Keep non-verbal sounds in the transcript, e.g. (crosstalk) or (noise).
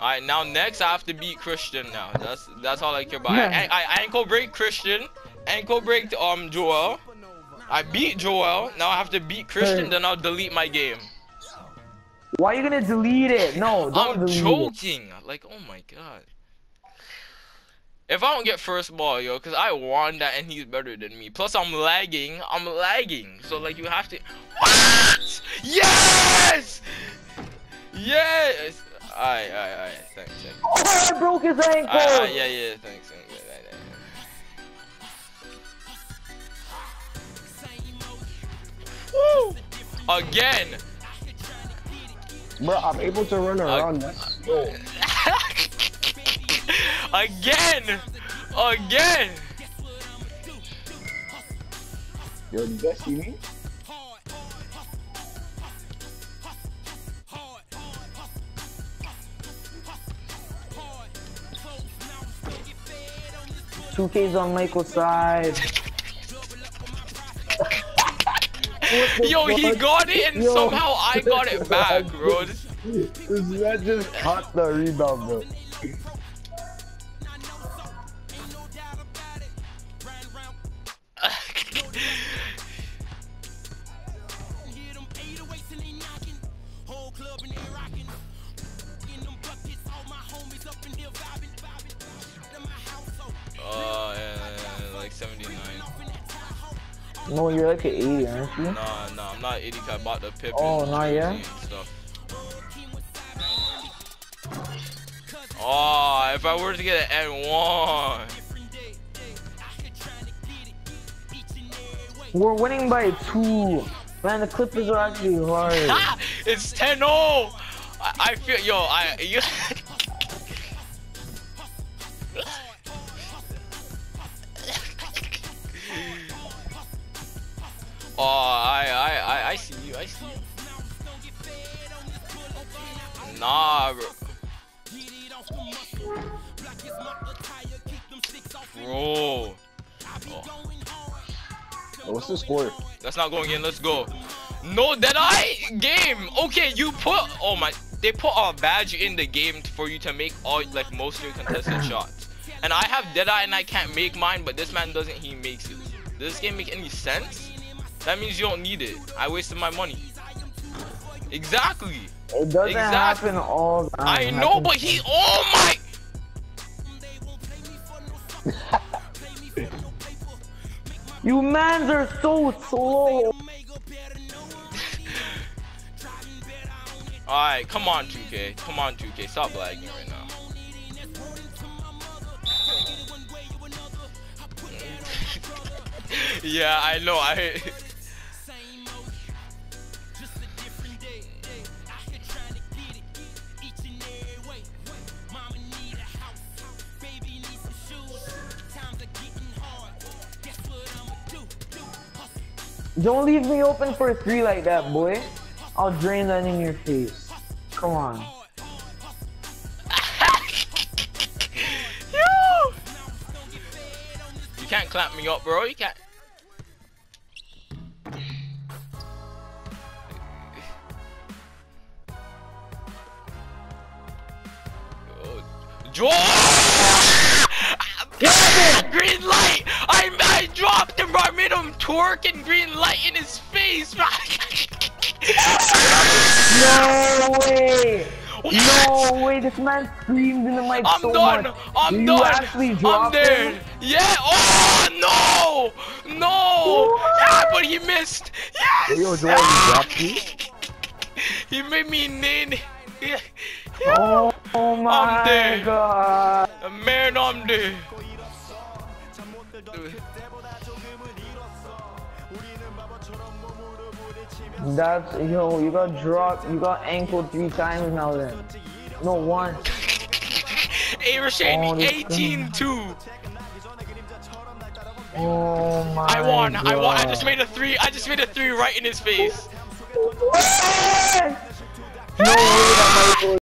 Alright, now next I have to beat Christian now. That's that's all I care about. I, (laughs) I, I ankle break Christian, ankle break um Joel. I beat Joel. Now I have to beat Christian. Hey. Then I'll delete my game. Why are you gonna delete it? No, don't I'm delete it. joking. Like, oh my god. If I don't get first ball, yo, because I won that and he's better than me. Plus, I'm lagging. I'm lagging. So, like, you have to. What? Yes! Yes! Alright, alright, alright. Thanks, thanks. Oh, I broke his ankle! All right, yeah, yeah, thanks. thanks. Yeah, yeah, yeah. Woo! Again! Bro, I'm able to run around. this. (laughs) Again! Again! You're the best, you mean? 2K's on Michael's side. Yo, fuck? he got it and Yo. somehow I got it back, bro. (laughs) This... That just caught the rebound, bro. No, you're like an 80, aren't you? Nah, nah, I'm not 80 'cause I bought the Pippen. Oh, not yet? Stuff. Oh, if I were to get an N1. We're winning by two. Man, the Clippers are actually hard. (laughs) It's 10 0! I, I feel, yo, I, you. Nah, bro. Bro. Oh, Yo, What's the score? that's not going in. Let's go. No, that I game. Okay, you put. Oh my. They put a badge in the game for you to make all like most of your contested (clears throat) shots. And I have Deadeye and I can't make mine, but this man doesn't. He makes it. Does this game make any sense? That means you don't need it. I wasted my money. Exactly. It doesn't Exactly. happen all the time. I know, but he. Oh my. (laughs) You mans are so slow. (laughs) Alright, come on 2K. Come on 2K. Stop lagging right now. (laughs) yeah, I know. I Don't leave me open for a three like that, boy. I'll drain that in your face. Come on. Yo! (laughs) You can't clap me up, bro. You can't. Joel! (laughs) green light! Made and green light in his face. (laughs) No way! What? No way! This man screamed in the mic I'm so done. much. I'm Do you done. I'm drop there. him? Yeah. Oh no, no. Yeah, but he missed. Yes. Yo, Joel, you dropped me? (laughs) he made me nin. Yeah. Oh, (laughs) oh my dead. god! Man, I'm there. That's yo, you got dropped, you got ankled three times now then. No one. (laughs) Hey, Rashad, Oh, 18 2. Oh my I won. I won. I just made a three. I just made a three right in his face. No way that Michael